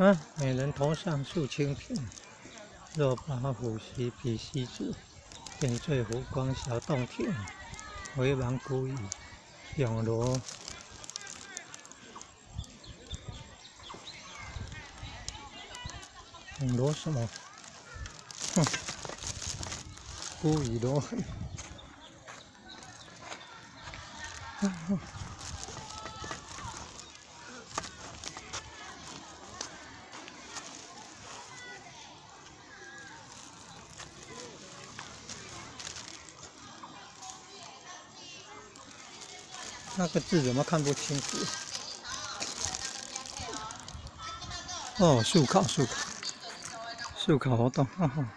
啊，美人头上竖青片，若把虎须比西子，点缀湖光小洞天，为王故意永罗，永罗什么？哼，故意罗那个字怎么看不清楚？哦，树考，树考，树考活动，哈哈。